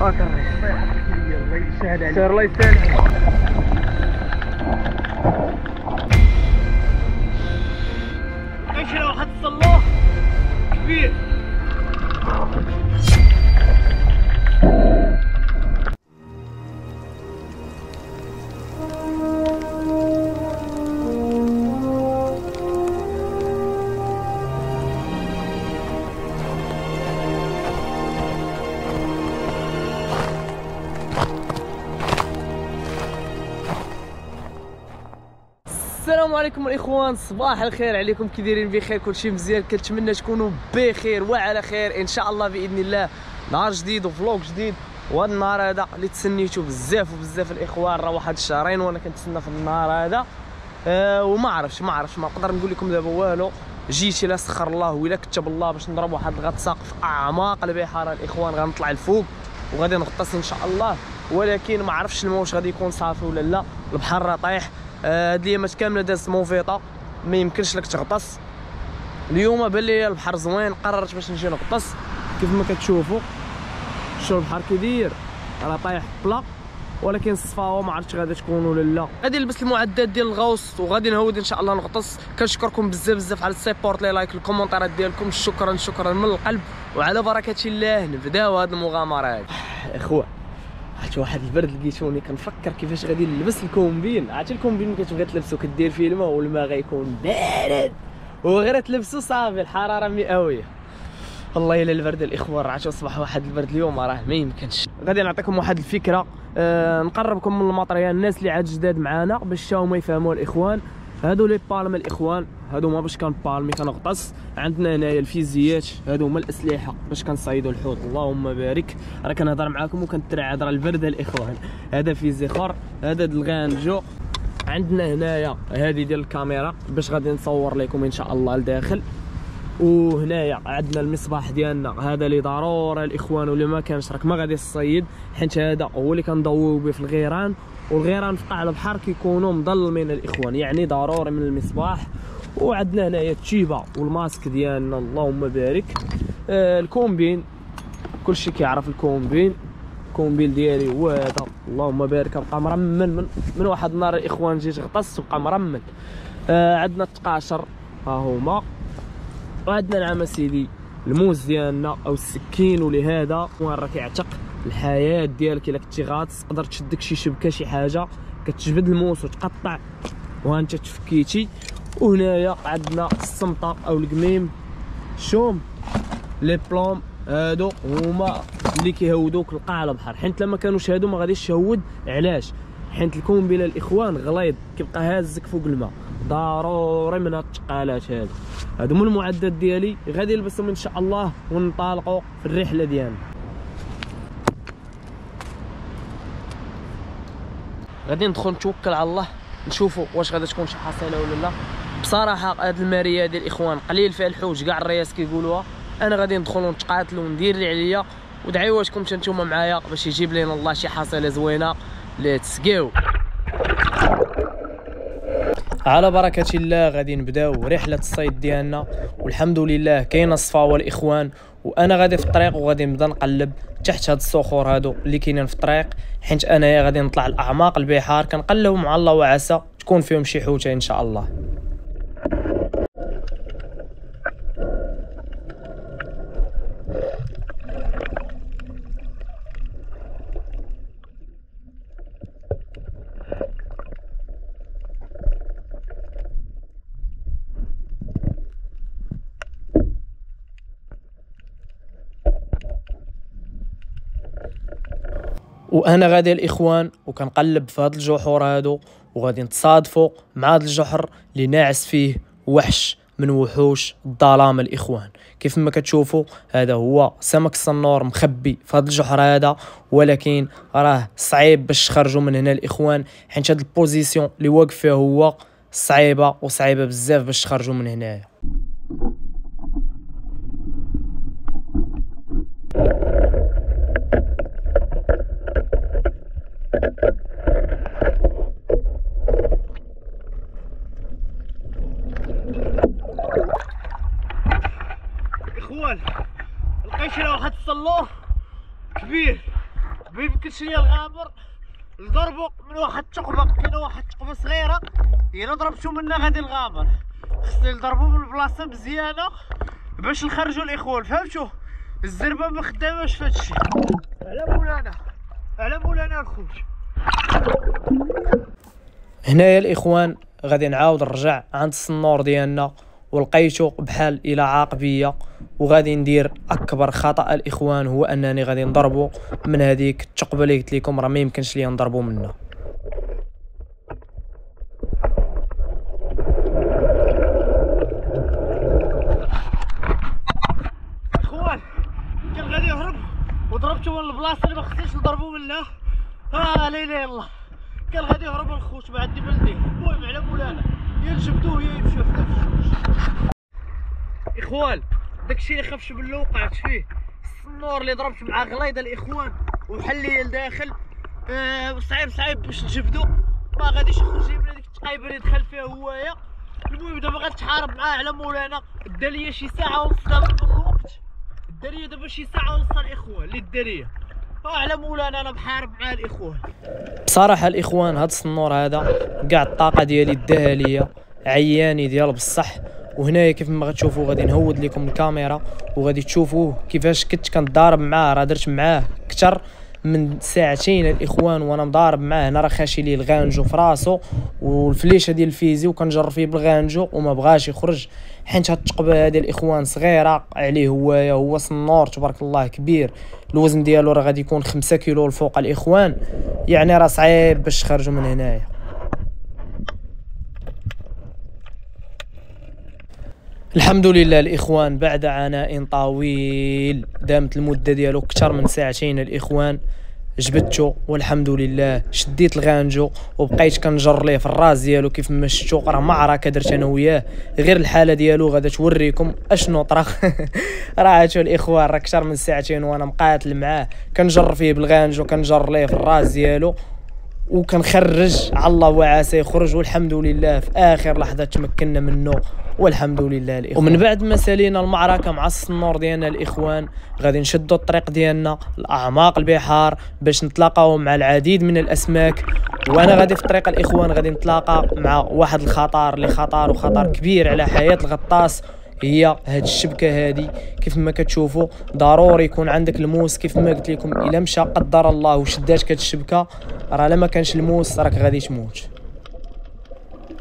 اكري الله يسهل عليكم الإخوان صباح الخير عليكم كي دايرين بخير كلشي مزيان كنتمنى تكونوا بخير وعلى خير إن شاء الله بإذن الله. نهار جديد وفلوق جديد وهذا النهار هذا اللي تسنيتو بزاف وبزاف الإخوان راه واحد الشهرين وأنا كنتسنى في النهار هذا. أه وما عرفتش ما عرفتش ما نقدر نقول لكم دابا والو. جيت الا سخر الله ولا كتب الله باش نضرب واحد الغطسه في أعماق البحار الإخوان غنطلع الفوق وغادي نغطس إن شاء الله. ولكن ما عرفتش الماء غادي يكون صافي ولا لا. البحر راه طايح هاد الايامات كاملة دازت mauvais temps ما يمكنش لك تغطس. اليوم بان لي البحر زوين قررت باش نجي نغطس. كيف ما كتشوفوا شوف البحر كي داير راه طايح بلا ولكن الصفاوه ما عرفتش غادي تكون ولا لا. غادي نلبس المعدات ديال الغوص وغادي نهود إن شاء الله نغطس. كنشكركم بزاف بزاف على ال support les likes ال comment ات ديالكم. شكرا شكرا من القلب. وعلى بركة الله نبداو هاد المغامره أخوة. عرفت واحد البرد لقيتوني كنفكر كيفاش غادي نلبس ال combine. عرفتي ال combine كتبغي تلبسو كدير فيه الماء والماء غيكون بارد. وغير تلبسو صافي الحرارة مئوية. والله إلا البرد الإخوان راه أصبح واحد البرد اليوم راه ما يمكنش. غادي نعطيكم واحد الفكرة. آه نقربكم من ال matériel الناس اللي عاد جداد معانا باش هما يفهموا الإخوان. هادو les palmes الإخوان. هادو ما باش كنبالمي كنغطس عندنا هنايا الفيزيات هادو هما الأسلحة باش كنصيدوا الحوت. اللهم بارك. راه كنهضر معاكم وكنترعى هضره البرد الإخوان. هذا فيزي اخر هذا الغانجو عندنا هنايا هذه ديال الكاميرا باش غادي نصور لكم إن شاء الله لداخل. وهنايا عندنا المصباح ديالنا. هذا اللي ضروري الإخوان واللي ما كانش راك ما غادي تصيد. حيت هذا هو اللي كنضويو به في الغيران. والغيران في قاع البحر كيكونوا مظلمين الإخوان. يعني ضروري من المصباح. وعندنا هنايا التيبه والماسك ديالنا اللهم بارك. آه ال combine كلشي كيعرف ال combine. ال combine ديالي هو هذا. اللهم بارك. بقى مرمل من, من واحد النهار الاخوان جيت غطس وبقى مرمل آه عندنا التقاشر. ها هما. وعندنا نعم سيدي الموس ديالنا أو السكين ولهذا. وين راه كيعتق؟ الحياة ديالك إلا كنتي غاطس تقدر تشدك شي شبكة شي حاجة. كتجبد الموس وتقطع. وانت تفكيتي. وهنايا عندنا السمطه أو القميم. شوم لي بلوم هادو هما اللي كيهودوك لقاع البحر حيت لما كانوش هادو ما غاديش تهود علاش؟ حيت الكومبيله الإخوان غليظ كيبقى هازك فوق الماء. ضروري من هاد الثقالات هادو. هادو من المعدات ديالي. غادي نلبسهم إن شاء الله وننطلقوا في الرحلة ديالنا. غادي ندخل نتوكل على الله نشوفوا واش غادي تكون شي حصيلة ولا لا. بصراحة هاد ال marée ديال الاخوان قليل فيها الحوت كاع الرياس كيقولوها. أنا غادي ندخل ونتقاتل وندير اللي عليا. ودعيوا واشكم نتوما معايا باش يجيب لنا الله شي حصيلة زوينة. let's go على بركة الله غادي نبداو رحلة الصيد ديالنا. والحمد لله كاينة الصفاوة الاخوان وأنا غادي في الطريق وغادي نبدأ نقلب تحت هاد الصخور هادو اللي كاينين في الطريق. حيت أنايا غادي نطلع لاعماق البحار. كنقلب مع الله وعسى تكون فيهم شي حوتة إن شاء الله. وأنا غادي الإخوان وكنقلب في هاد الجحور هادو وغادي نتصادفوا مع هاد الجحر اللي ناعس فيه وحش من وحوش الظلام الإخوان. كيف ما كتشوفوا هذا هو سمك الصنور مخبي في هذا الجحر هذا ولكن راه صعيب باش تخرجوا من هنا الإخوان حيت هاد البوزيسيون اللي واقف فيها هو صعيبة وصعيبة بزاف باش تخرجوا من هنايا. إخوان القشره واحد الصلوح كبير ما يمكنش ليا الغامر نضربو من واحد الثقبه كاينة واحد الثقبه صغيرة إلا ضربتو منها غادي الغامر خصني نضربو من البلاصة مزيانة باش نخرجوا الإخوان فهمتوا الزربة ما خداماش في هادشي. على مولانا على مولانا الخوت. هنايا الإخوان غادي نعاود نرجع عند الصنور ديالنا ولقيتو بحال إلى عاقبيه وغادي ندير أكبر خطأ الإخوان هو أنني غادي نضربو من هذيك الثقبه اللي قلت لكم راه ما يمكنش ليا نضربو منها. إخوان كان غادي يهرب وضربته من البلاصة اللي ما خصنيش نضربو منها. لا إله إلا الله. كان غادي يهرب الخوت عندي بلدي. المهم على مولانا يمشيو حدا في إخوان داكشي اللي خافش منه وقعت فيه؟ السنور اللي ضربت مع غليظه الإخوان وحل لي لداخل. آه صعيب صعيب باش نجبدو ما غاديش يخرج من هذيك التقايبه اللي دخل فيها هوايا. المهم دابا غنتحارب معاه على مولانا. دا ليا شي ساعة ونص دابا من الوقت دا ليا دابا شي ساعة ونص الإخوان آه مولانا أنا محارب مع الإخوان. بصراحه الإخوان هاد الصنور هذا كاع الطاقة ديالي داها ليا عياني ديال بصح. وهنايا كيف ما غتشوفوا غادي نهود لكم الكاميرا وغادي تشوفوه كيفاش كنت كنضارب معاه راه درت معاه كتر. من ساعتين الإخوان وأنا مضارب معاه هنا راه خاشي ليه الغانجو في راسو والفليشة ديال الفيزي وكنجر فيه بالغانجو وما بغاش يخرج. حيت هاد التقبه هادي الإخوان صغيرة عليه هوايه هو صنور تبارك الله كبير. الوزن ديالو راه غادي يكون خمسة كيلو الفوق الإخوان يعني راه صعيب باش تخرجوا من هنايا. الحمد لله الإخوان بعد عناء طويل دامت المدة ديالو أكثر من ساعتين الإخوان جبدتو والحمد لله شديت الغانجو وبقيت كنجر ليه في الراس ديالو كيف ما شفتو راه معركة درت أنا وياه. غير الحالة ديالو غادا توريكم أشنو طرا. راه هاتو الإخوان راه أكثر من ساعتين وأنا مقاتل معاه. كنجر فيه بالغانجو كنجر ليه في الراس ديالو. وكنخرج على الله وعسى يخرج والحمد لله. في آخر لحظة تمكنا منه والحمد لله الإخوان. ومن بعد ما سالينا المعركة مع الصنور ديالنا الإخوان غادي نشدوا الطريق ديالنا لأعماق البحار باش نتلاقاو مع العديد من الأسماك. وأنا غادي في الطريق الإخوان غادي نتلاقى مع واحد الخطر اللي خطر وخطر كبير على حياة الغطاس. هي هاد الشبكة هادي. كيف ما كتشوفوا ضروري يكون عندك الموس. كيف ما قلت لكم إلا مشى قدر الله وشداتك هاد الشبكة. راه لما كانش الموس راك غادي تموت.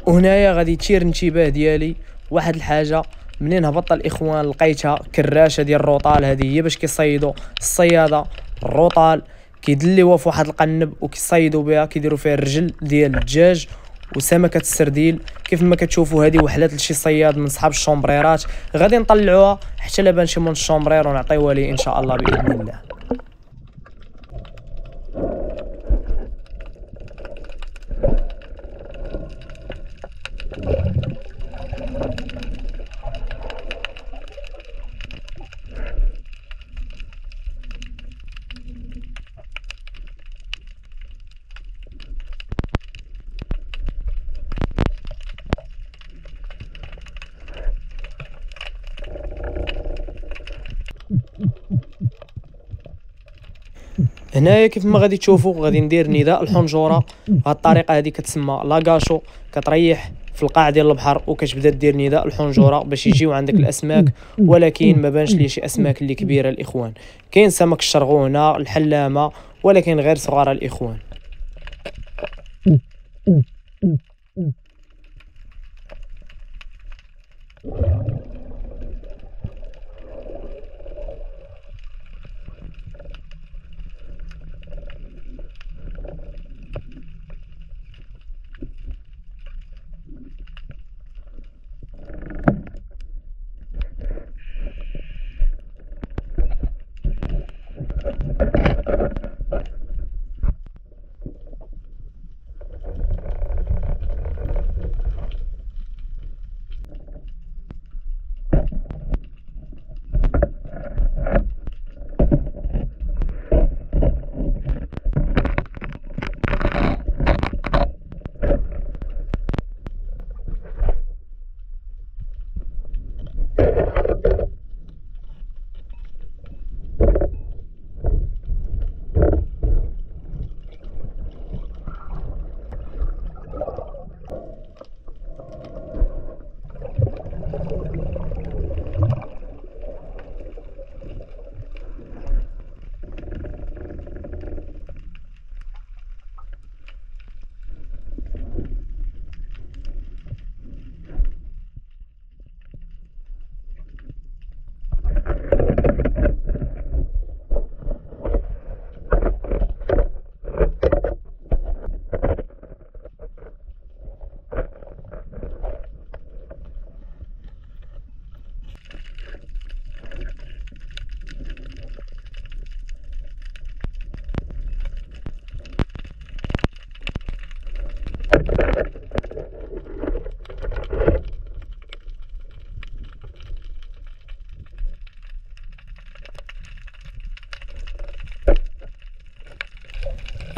وهنايا غادي تشير الانتباه ديالي واحد الحاجة منين هبط الإخوان لقيتها كراشة ديال الروطال هذه هي باش كيصيدوا. الصيادة الروطال كيدليوها في واحد القنب وكيصيدوا بها كيديروا فيها الرجل ديال الدجاج وسمكة السرديل. كيف ما كتشوفوا هذه وحلات لشي صياد من صحاب الشومبريرات. غادي نطلعوها حتى لابا نمشيو من الشومبرير ونعطيوها ليه إن شاء الله بإذن الله. Thank you. هنايا كيف ما غادي تشوفوا غادي ندير نداء الحنجرة. بهذه الطريقة هذه كتسمى لاغاشو كتريح في القاع ديال البحر وكتبدا دير نداء الحنجرة باش يجيو عندك الأسماك ولكن ما بانش لي شي أسماك اللي كبيرة الإخوان. كاين سمك الشرغونة الحلامة ولكن غير صغار الإخوان.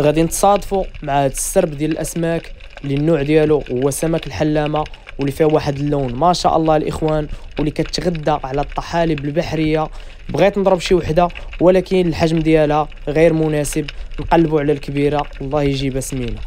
غادي نتصادفوا مع هذا السرب ديال الأسماك اللي النوع ديالو هو سمك الحلامة واللي فيه واحد اللون. ما شاء الله الإخوان واللي كتغدى على الطحالب البحرية. بغيت نضرب شي وحدة ولكن الحجم ديالها غير مناسب. نقلبوا على الكبيرة. الله يجيبها سمينه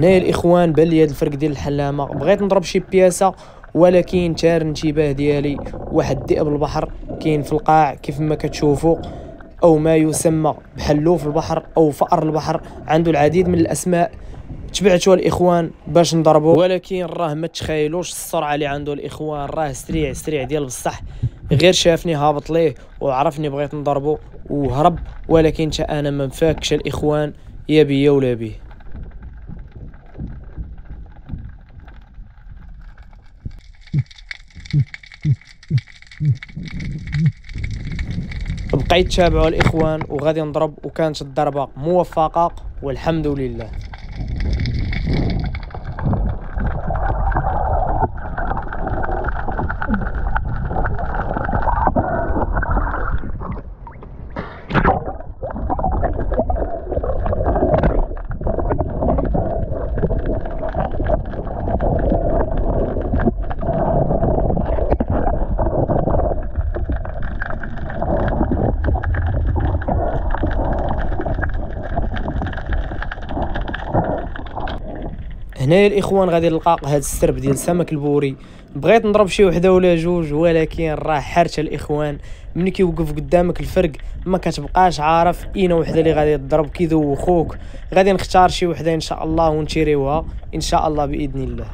هنايا الإخوان بان لي هذا الفرق ديال الحلامة. بغيت نضرب شي بياسة ولكن تار الانتباه ديالي. واحد ذئب البحر كاين في القاع كيف ما كتشوفوا أو ما يسمى بحلوف البحر أو فأر البحر. عنده العديد من الأسماء. تبعتوا الإخوان باش نضربوا ولكن راه ما تخيلوش السرعة اللي عنده الإخوان. راه سريع سريع ديال بصح. غير شافني هابط ليه وعرفني بغيت نضربه وهرب ولكن أنا ما مفاكش الإخوان يا بيا ولا بيه. بقيت تابعوا الإخوان وغادي نضرب وكانت الضربة موفقة والحمد لله. هنايا الإخوان غادي نلقى هذا السرب ديال السمك البوري. بغيت نضرب شي وحدة ولا جوج ولكن راه حرشه الإخوان. ملي كيوقف قدامك الفرق ما كتبقاش عارف أين وحدة اللي غادي تضرب كيذوخوك غادي نختار شي وحدة إن شاء الله ونشريوها إن شاء الله بإذن الله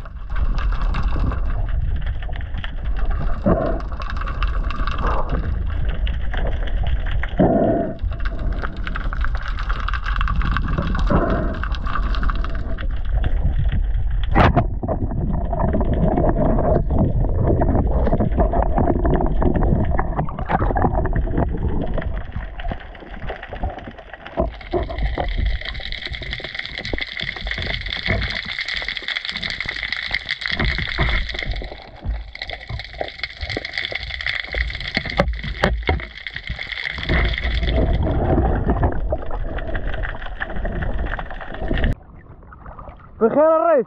بخير الريس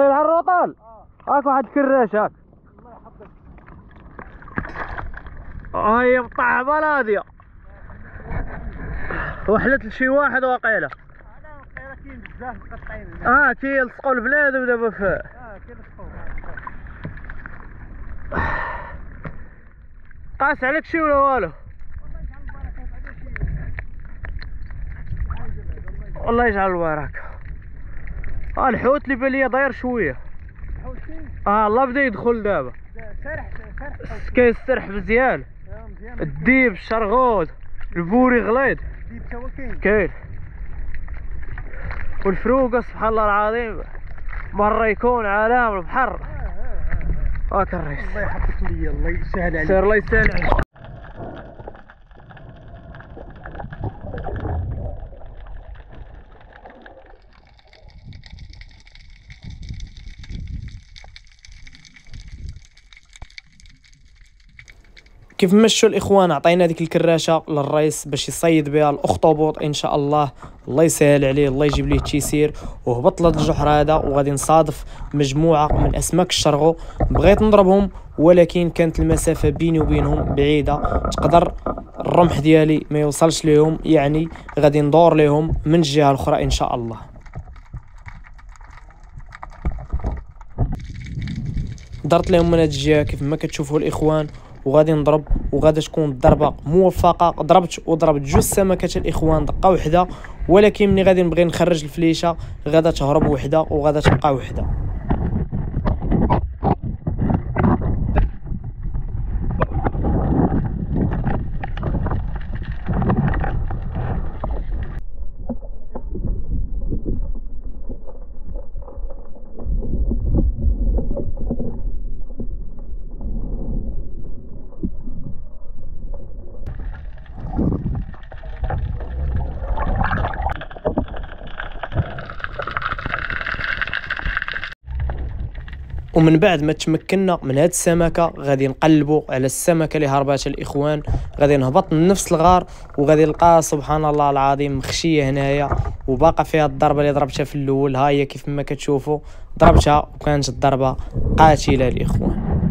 كتصيد على الروطال. هاك واحد الكراش هاك. هاي مطعمة بلادية وحلت لشي واحد واقيلة آه كي يلصقوا البنادم دابا في قاس عليك شي ولا والو؟ والله يجعل البركة. آه الحوت اللي بالي داير شوية. آه الله بدا يدخل دابا. سرح سرح كيسرح مزيان. مزيان. الديب الشرغو البوري غليظ. ديب تا هو كاين؟ كاين. والفروقه سبحان الله العظيم مرة يكون علام البحر. هاك الريس الله يحفظك ليا الله يسهل عليك. سير الله يسهل عليك. كيف مشوا الإخوان؟ عطينا ديك الكراشة للرئيس باش يصيد بها الأخطبوط إن شاء الله. الله يسهل عليه الله يجيب ليه التيسير وهبط لهاد الجحر هذا وغادي نصادف مجموعة من أسماك الشرغو. بغيت نضربهم ولكن كانت المسافة بيني وبينهم بعيدة. تقدر الرمح ديالي ما يوصلش ليهم يعني غادي ندور ليهم من الجهة الأخرى إن شاء الله. درت لهم من هاد الجهة كيف ما كتشوفوا الإخوان. وغادي نضرب وغادا تكون الضربة موفقة. ضربت وضربت جوج سمكات الإخوان دقة وحدة. ولكن ملي غادي نبغي نخرج الفليشة غادا تهرب وحدة وغادا تبقى وحدة. ومن بعد ما تمكنا من هاد السمكة غادي نقلبوا على السمكة اللي هربات الإخوان غادي نهبط من نفس الغار وغادي نلقى سبحان الله العظيم مخشية هنايا وباقا فيها الضربة اللي ضربتها في الأول. ها هي كيف ما كتشوفوا ضربتها وكانت الضربة قاتلة الإخوان.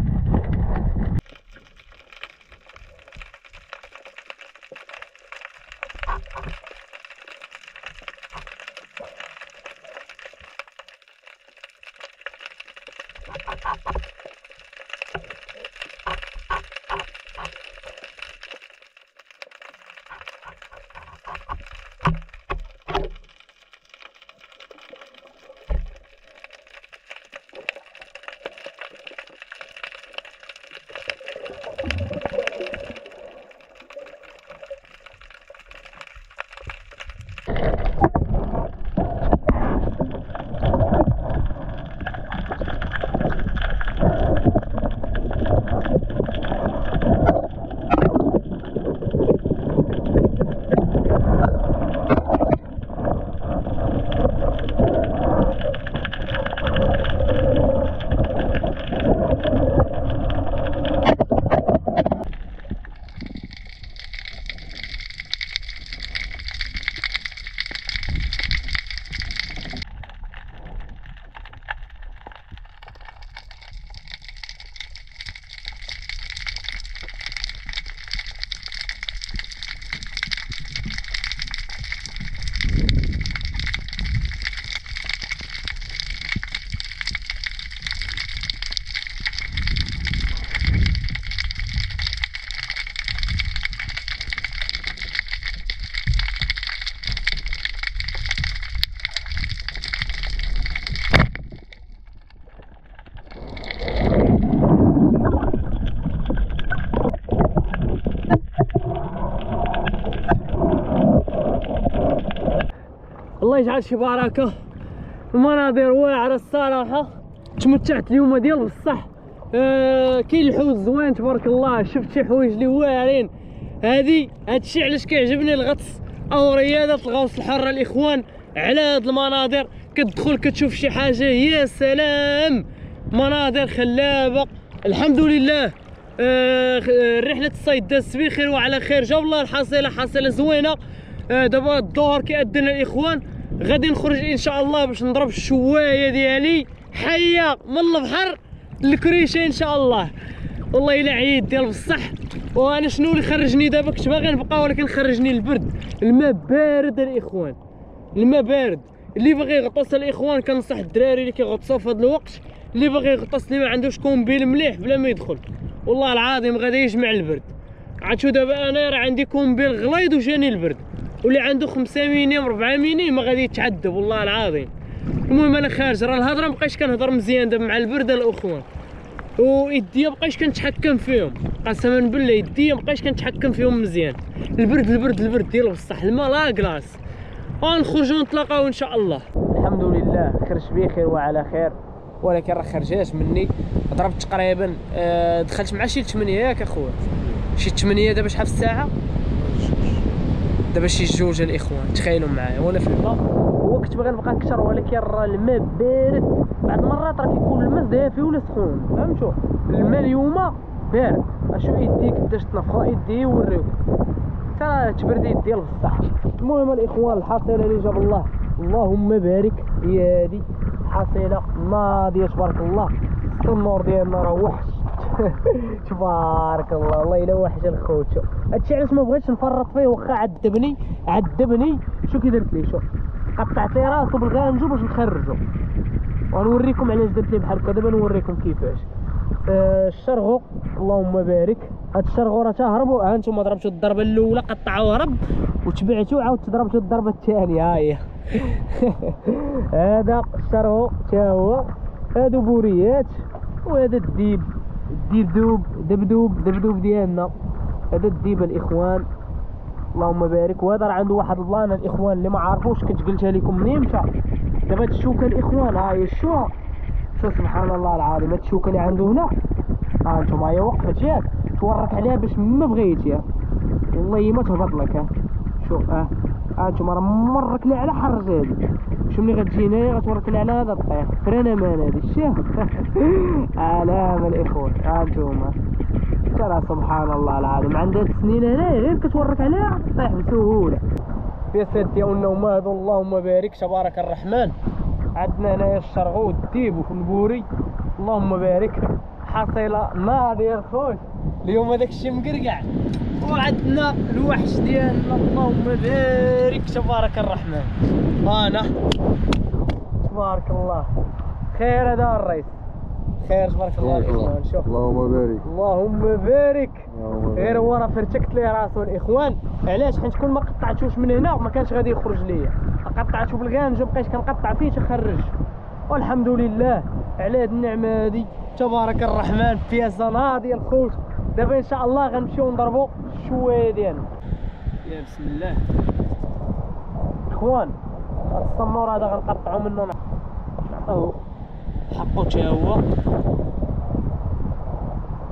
الله يجعل شي بركة. المناظر واعرة الصراحة. تمتعت اليوم ديال بصح. آه كاين الحوت زوين تبارك الله. شفت شي حوايج اللي واعرين. هادي هادشي علاش كيعجبني الغطس. أو رياضه الغوص الحره الإخوان على هاد المناظر. كتدخل كتشوف شي حاجة. يا سلام! مناظر خلابة. الحمد لله. آه رحلة الصيد دازت بخير وعلى خير. جاب الله الحصيله حصيله زوينة. آه دابا الظهر كيأذن الإخوان. غادي نخرج إن شاء الله باش نضرب الشواية ديالي. حيه من البحر الكريشه إن شاء الله. والله إلا عيد ديال بصح. وأنا شنو اللي خرجني دابا؟ كنت باغي نبقى ولكن خرجني البرد. الماء بارد الإخوان. الماء بارد. اللي باغي يغطس الإخوان كنصح الدراري اللي كيغطسوا في هذا الوقت. اللي باغي يغطس اللي ما عندوش كومبيل مليح بلا ما يدخل. والله العظيم غادي يجمع البرد. عاد شو دابا أنا؟ راه عندي combine غليظ وجاني البرد. واللي عنده خمسة millim ربعة millim ما غادي يتعذب والله العظيم. المهم أنا خارج راه الهضرة مبقيتش كنهضر مزيان دابا مع البرد الاخوان ويديا مبقيتش كنتحكم فيهم. قسما بالله يديا مبقيتش كنتحكم فيهم مزيان. البرد البرد البرد ديال بصح الماء la glace غنخرجوا نتلاقاو إن شاء الله. الحمد لله خرج بخير وعلى خير. ولكن راه خرجات مني. ضربت تقريبا آه دخلت مع شي 8 ياك أخويا. شي 8 دابا شحال في الساعة؟ دابا شي جوج الاخوان تخيلوا معايا وأنا في الماء هو كنت باغي نبقى أكثر ولكن راه الماء بارد. بعض المرات راه كيكون الماء دافي ولا سخون فهمتوا الماء اليوم بارد. أشوف يدي كيفاش تنفخ يدي يوريوك ترى تبرد يدي بصح المهم الإخوان الحصيلة اللي جاب الله. اللهم بارك هي هادي حصيلة ناضيه تبارك الله. النور ديالنا راه وحش. تبارك الله. والله إلا وحش الخوت. شوف هادشي علاش ما بغيتش نفرط فيه؟ واخا عذبني عذبني. شو كي درت لي؟ شوف قطعت لي راسو بالغانجو باش نخرجو. ونوريكم علاش درت لي بحال هكا. دابا نوريكم كيفاش. آه الشرغو اللهم بارك. هاد الشرغوره تهربوا ها أنتم ضربتوا الضربة الأولى قطعوا هرب وتبعتوا عاود ضربتوا الضربة الثانية. ها هي. هذا الشرغو تا هو. هادو بوريات. وهذا الديب. الديب دوب دبدوب دبدوب ديالنا. هذا الديب الإخوان. اللهم بارك. وهذا راه عنده واحد اللانا الإخوان اللي ما عارفوش كنت قلتها لكم منين مشى دابا هاد الشوكة الإخوان ها هي الشو. شو سبحان الله العظيم. هاد الشوكة اللي عنده هنا ها أنتم هي وقفت ياك تورك عليها باش ما بغيتي ها. والله ما تهبط لك شوف ها. أنتم راه مرك لي على حرج هادي شو ملي غتجي هنايا غتورك لي على هذا الطيح frein à main هادي شتي علام الاخوان ها أنتم ترى سبحان الله العظيم. عندها السنين هنايا غير كتورك عليها؟ طيح بسهولة. يا سيدي ديالنا هما هادو اللهم بارك. تبارك الرحمن. عندنا هنايا الشرغو والديب والبوري اللهم بارك. حصيله ناضيه خويا اليوم هذاك الشيء مقرقع. وعندنا الوحش ديالنا اللهم بارك تبارك الرحمن. أنا تبارك الله. خير هذا الرئيس. خير تبارك الله. شوف. اللهم بارك. اللهم بارك. غير هو راه فرتكت ليه راسو الإخوان. علاش؟ حيت كون ما قطعتوش من هنا ما كانش غادي يخرج ليا. قطعته بالغانج وبقيت كنقطع فيه تخرج. والحمد لله على هاد النعمة هادي تبارك الرحمن بياسه ناضيه الخوت دابا ان شاء الله غنمشيو نضربو الشوايه ديالنا يا بسم الله. اخوان هاد الصنور هذا غنقطعو منه نعطيوه حقو تا هو.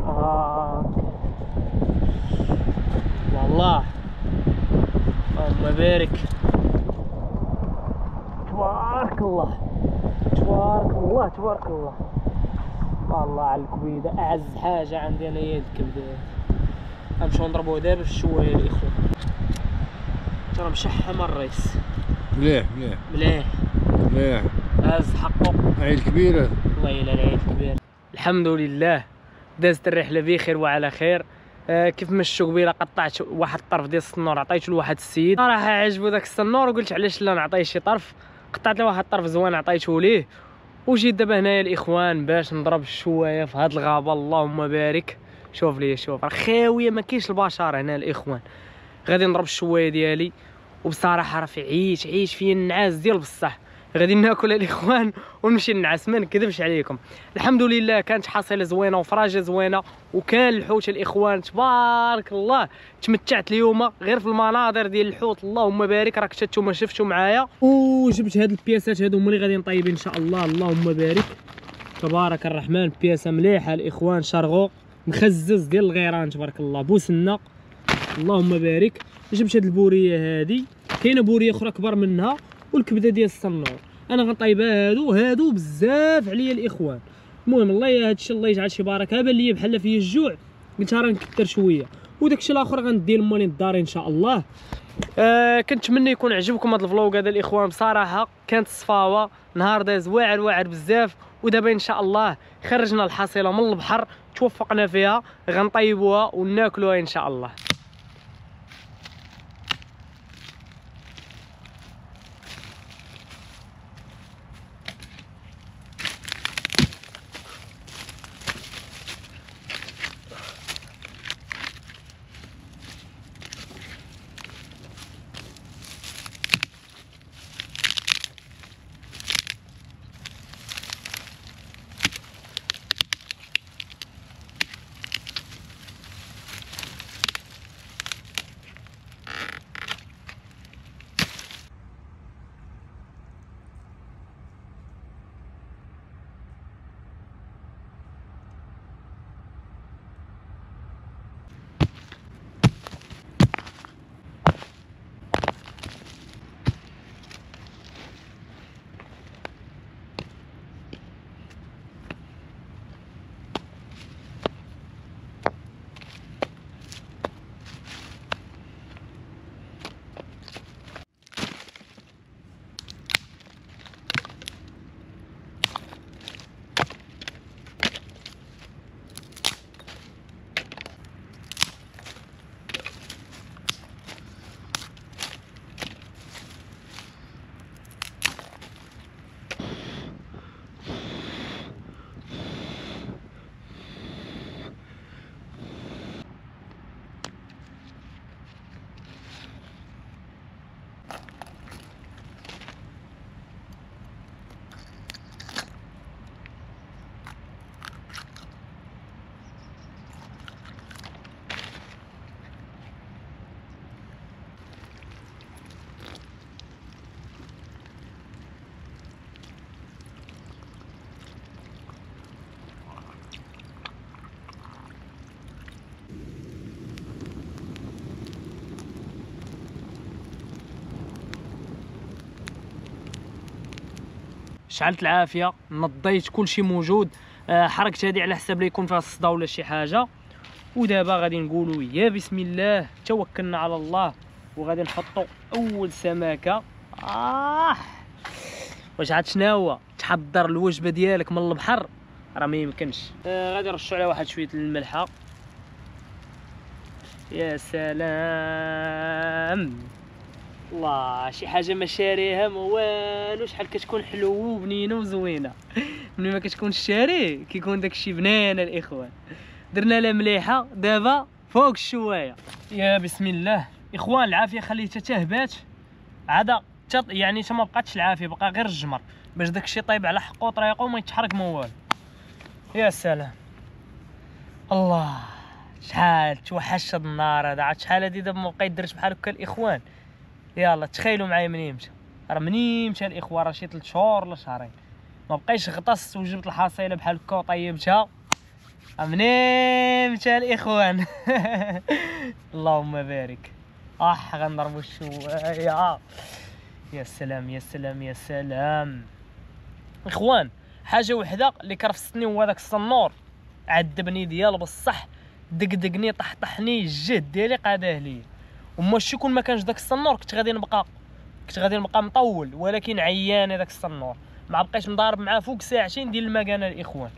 آه. والله. اللهم بارك. تبارك الله. تبارك الله تبارك الله. الله على الكبيدة أعز حاجة عندي أنا هي الكبدة غنمشيو نضربو دابا في الشواية الإخوة ترى مشحم الرئيس مليح مليح. مليح. مليح. هاز حقه. عيل كبيرة الله يلا العيد كبير الحمد لله. دازت الرحلة بخير وعلى خير. آه كيف ما شفتوا قبيلة؟ قطعت واحد الطرف ديال السنور عطيته لواحد السيد. صراحة عجبو داك السنور وقلت علاش لا نعطيه شي طرف. قطعت له واحد الطرف زوين عطيته ليه. وجيت دابا هنايا الإخوان باش نضرب الشوايه في هاد الغابة. اللهم بارك. شوف لي شوف راه خاوية ما كاينش البشر هنا الإخوان. غادي نضرب الشوايه ديالي. وبصراحه راه في عيش عيش فيه النعاس ديال بصح. غادي ناكل الإخوان ونمشي نعس ما نكذبش عليكم. الحمد لله كانت حصيلة زوينة وفراجة زوينة وكان الحوت الإخوان تبارك الله. تمتعت اليوم غير في المناظر ديال الحوت. اللهم بارك راك نتوما شفتوا معايا؟ وجبت هاد البياسات هادو هما اللي غادي نطيب إن شاء الله. اللهم بارك. تبارك الرحمن بياسة مليحة. الإخوان شارغو. مخزز ديال الغيران تبارك الله. بوسنا اللهم بارك. جبت هاد البورية هادي. كاينة بورية أخرى كبر منها. والكبده ديال الصنور أنا غنطيبها هادو هادو بزاف عليا الاخوان. المهم الله هادشي الله يجعل شي بركة. بان ليا بحال فيه الجوع قلت راه نكثر شوية. وداكشي الآخر غندي لمالي الدار إن شاء الله. آه كنتمنى يكون عجبكم هذا الفلوق هذا الإخوان. بصراحة كانت صفاوة. نهار داز واعر واعر بزاف. ودابا إن شاء الله خرجنا الحصيلة من البحر توفقنا فيها غنطيبوها وناكلوها إن شاء الله. شعلت العافية نضيت كلشي موجود. آه، حركت هذه على حساب لا يكون فيها الصدى ولا شي حاجة. ودابا غادي نقولوا يا بسم الله توكلنا على الله. وغادي نحطوا أول سمكه آه واش عاد شناهو تحضر الوجبة ديالك من البحر؟ راه ما يمكنش. آه غادي نرشوا عليها واحد شوية الملحة. يا سلام. الله شي حاجة ما شاريها ما والو. شحال كتكون حلوة وبنينة وزوينة. ملي ما كتكون شاريه كيكون داكشي بنان الإخوان. درنا لها مليحة دابا فوق الشواية. يا بسم الله. إخوان العافية خليتها تهبات عاد. يعني تا ما بقاتش العافية بقى غير الجمر. باش داكشي طايب على حقو طريقه وما يتحرك ما والو. يا سلام. الله شحال توحش هاد النار هذا. عاد شحال هادي دابا ما بقى يدرج بحال هكا الإخوان. يلا تخيلوا معايا منين مشى راه منين مشى الاخوان راه شي 3 شهور ولا شهرين. ما بقيتش غطست وجبت الحصيلة بحال هكا وطيبتها منين مشى الاخوان اللهم بارك. اح غنضربوا الشوايه يا سلام يا سلام يا سلام. إخوان حاجة وحدة اللي كرفستني هو داك الصنور. عذبني ديال بصح دقدقني طحطحني الجهد ديالي قاداه ليا. وما شي كون ما كانش داك الصنور كنت غادي نبقى كنت غادي نبقى مطول ولكن عيان داك الصنور. ما بقيتش نضارب معاه فوق ساعتين ديال المكانة الإخوان.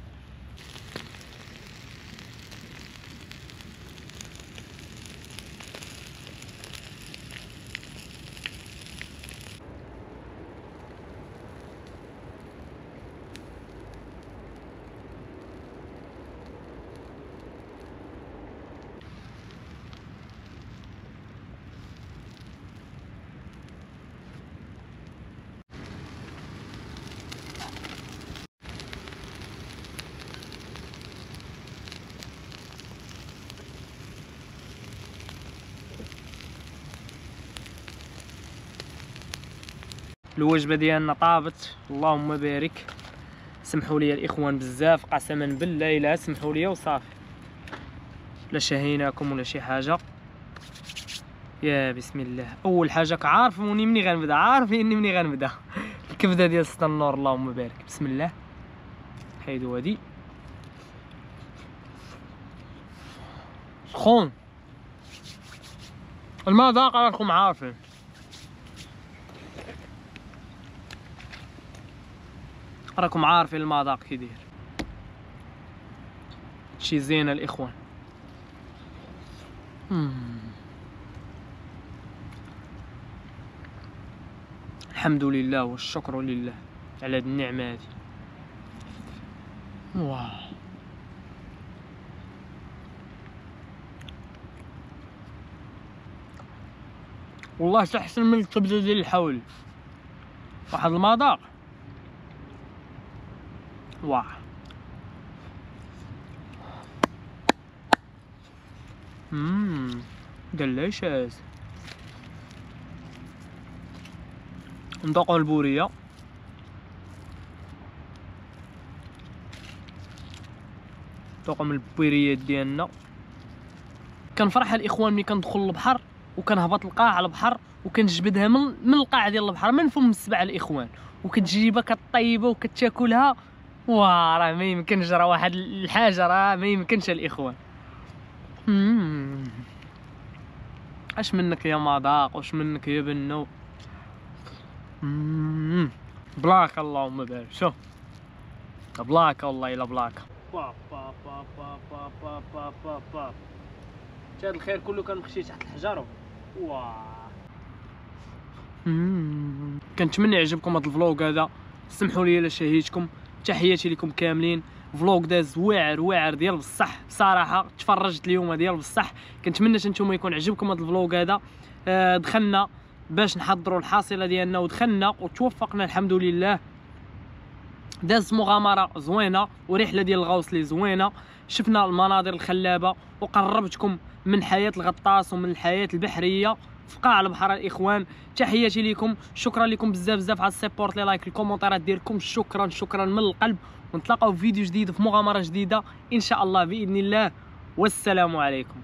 الوجبة ديالنا طابت اللهم بارك. سمحوا لي الإخوان بزاف. قسما بالله الا سمحوا لي وصافي. لا شهيناكم ولا شي حاجة. يا بسم الله. أول حاجة كعارفوني مني غنبدأ. عارفين مني غنبدأ. الكبدة ديال سط النور. اللهم بارك. بسم الله. حيدوا هادي سخون. المذاق راكم عارفين. راكم عارفين المذاق كي داير. شي زينه الإخوان. الحمد لله والشكر لله على هاد النعمة هادي. واو. والله تحسن من الكبده ديال الحول. واحد المذاق. واه مم ندوقو البوريه ندوقو من البوريات ديالنا. كنفرح الإخوان ملي كندخل للبحر وكنهبط القاع على البحر وكنجبدها من من القاع ديال البحر من فم السبع الإخوان. وكتجيبها كطيبها وكتاكلها. واه راه ما يمكنش راه واحد الحاجة راه ما يمكنش الإخوان. أش منك يا مذاق؟ وأش منك يا بنو. بلاك اللهم بارك. شوف بلاك والله الا بلاك. با با با با با با با با با. هاد الخير كله كان مخشي تحت الحجر؟ واه. كنتمنى يعجبكم هذا ال vlog هذا. سمحوا لي إلا شهيتكم. تحياتي لكم كاملين. vlog داز واعر واعر ديال بصح. بصراحة تفرجت اليوم ديال بصح. كنتمنى نتوما يكون عجبكم هذا ال vlog هذا. آه دخلنا باش نحضروا الحصيلة ديالنا ودخلنا وتوفقنا الحمد لله. داز مغامرة زوينة ورحلة ديال الغوص اللي زوينة. شفنا المناظر الخلابة وقربتكم من حياة الغطاس ومن الحياة البحرية. في قاع البحر الاخوان تحياتي لكم شكرا لكم بزاف بزاف على ال support les likes ال commentaire ات ديالكم. شكرا شكرا من القلب. ونتلاقاو في فيديو جديد في مغامرة جديدة إن شاء الله بإذن الله. والسلام عليكم.